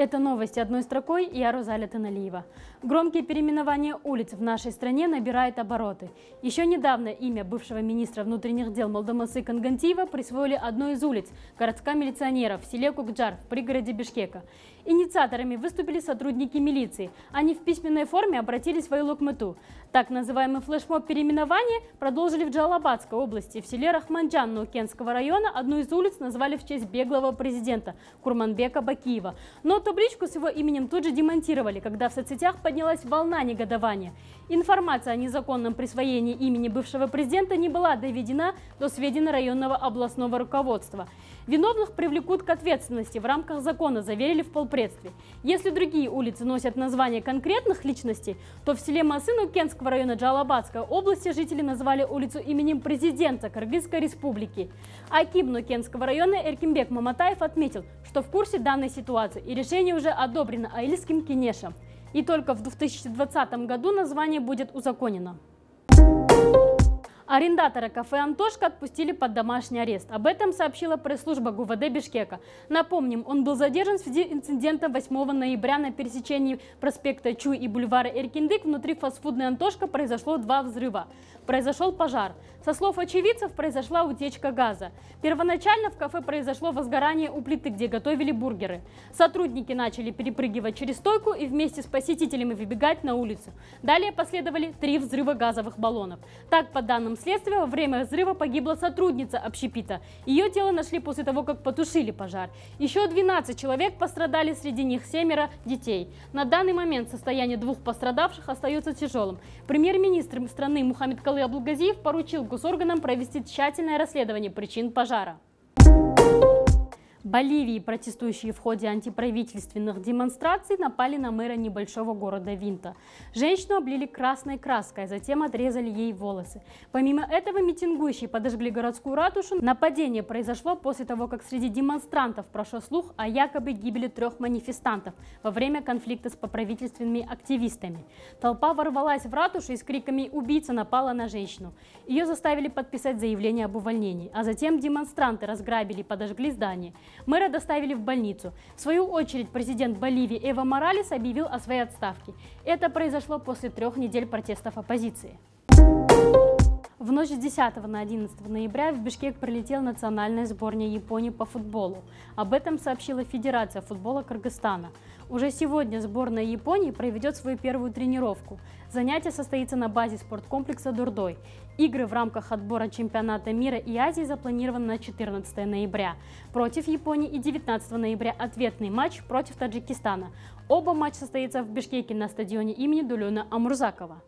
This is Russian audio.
Это новости одной строкой, я Розаля Таналиева. Громкие переименования улиц в нашей стране набирают обороты. Еще недавно имя бывшего министра внутренних дел Молдомасы Кангантиева присвоили одной из улиц – городка милиционеров в селе Кукджар в пригороде Бишкека. Инициаторами выступили сотрудники милиции. Они в письменной форме обратились в Айлукмету. Так называемый флешмоб переименования продолжили в Джалабадской области. В селе Рахманджан Наукенского района одну из улиц назвали в честь беглого президента Курманбека Бакиева. Но табличку с его именем тут же демонтировали, когда в соцсетях поднялась волна негодования. Информация о незаконном присвоении имени бывшего президента не была доведена до сведения районного областного руководства. Виновных привлекут к ответственности в рамках закона, заверили в полпредстве. Если другие улицы носят название конкретных личностей, то в селе Масыну Кенского района Джалабадской области жители назвали улицу именем президента Кыргызской республики. Аким Нукенского района Эркимбек Маматаев отметил, что в курсе данной ситуации и решение уже одобрено Аильским Кенешем. И только в 2020 году название будет узаконено. Арендатора кафе «Антошка» отпустили под домашний арест. Об этом сообщила пресс-служба ГУВД Бишкека. Напомним, он был задержан в связи инцидента 8 ноября на пересечении проспекта Чуй и бульвара Эркиндык. Внутри фастфудной «Антошка» произошло два взрыва. Произошел пожар. Со слов очевидцев, произошла утечка газа. Первоначально в кафе произошло возгорание у плиты, где готовили бургеры. Сотрудники начали перепрыгивать через стойку и вместе с посетителями выбегать на улицу. Далее последовали три взрыва газовых баллонов. Так, по данным следствия, во время взрыва погибла сотрудница общепита. Ее тело нашли после того, как потушили пожар. Еще 12 человек пострадали, среди них семеро детей. На данный момент состояние двух пострадавших остается тяжелым. Премьер-министр страны Мухаммед Калы Аблгазиев поручил госорганам провести тщательное расследование причин пожара. Боливии протестующие в ходе антиправительственных демонстраций напали на мэра небольшого города Винта. Женщину облили красной краской, а затем отрезали ей волосы. Помимо этого митингующие подожгли городскую ратушу. Нападение произошло после того, как среди демонстрантов прошел слух о якобы гибели трех манифестантов во время конфликта с поправительственными активистами. Толпа ворвалась в ратушу и с криками «Убийца!» напала на женщину. Ее заставили подписать заявление об увольнении, а затем демонстранты разграбили и подожгли здание. Мэра доставили в больницу. В свою очередь президент Боливии Эва Моралес объявил о своей отставке. Это произошло после трех недель протестов оппозиции. В ночь с 10 на 11 ноября в Бишкек прилетела национальная сборная Японии по футболу. Об этом сообщила Федерация футбола Кыргызстана. Уже сегодня сборная Японии проведет свою первую тренировку. Занятие состоится на базе спорткомплекса «Дурдой». Игры в рамках отбора чемпионата мира и Азии запланированы на 14 ноября. Против Японии и 19 ноября ответный матч против Таджикистана. Оба матча состоятся в Бишкеке на стадионе имени Дулюна Амурзакова.